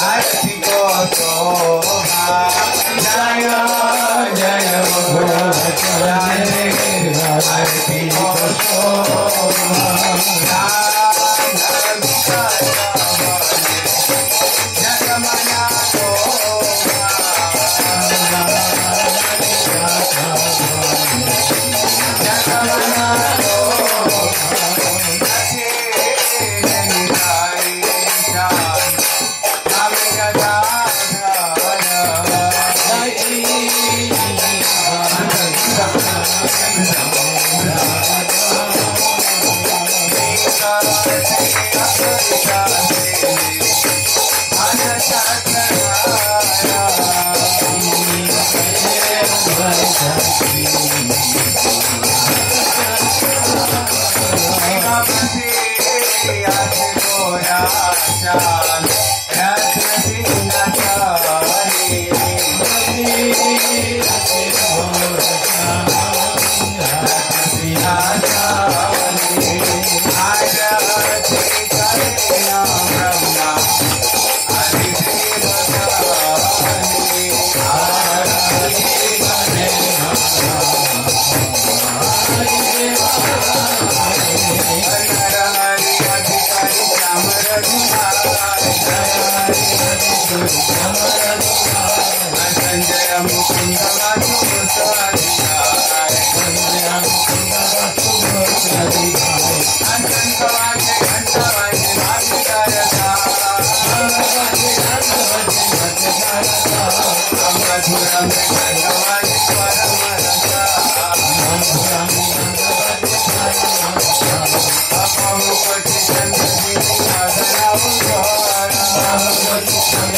I Happy birthday.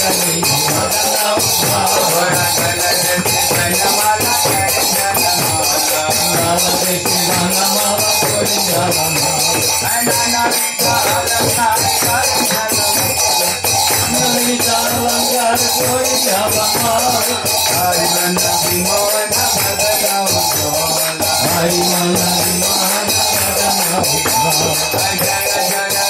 I got, I got, I got.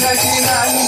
как не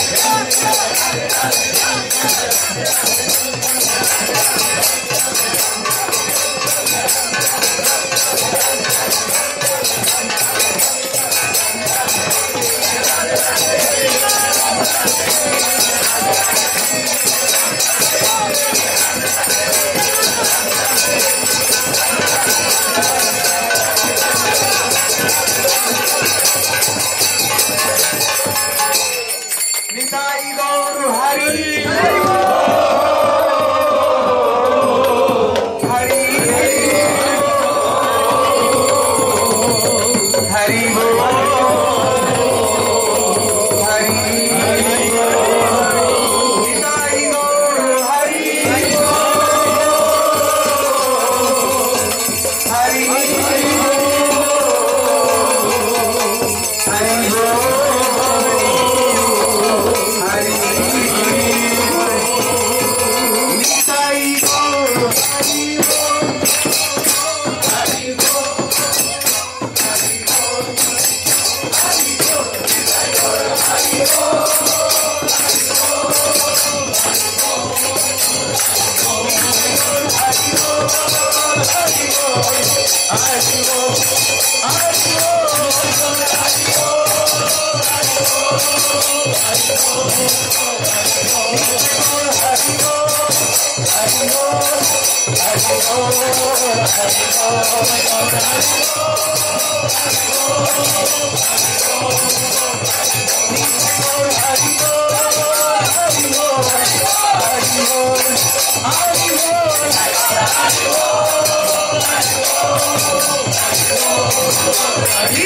Hari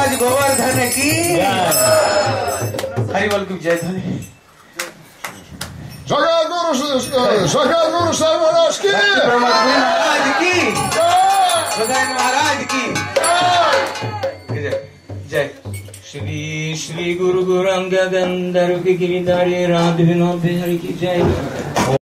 Hari Govardhan की हरि जय महाराज की श्री श्री गुरु गौरांग गंधर्व गिरिधारी राध विनोद बिहारी की जय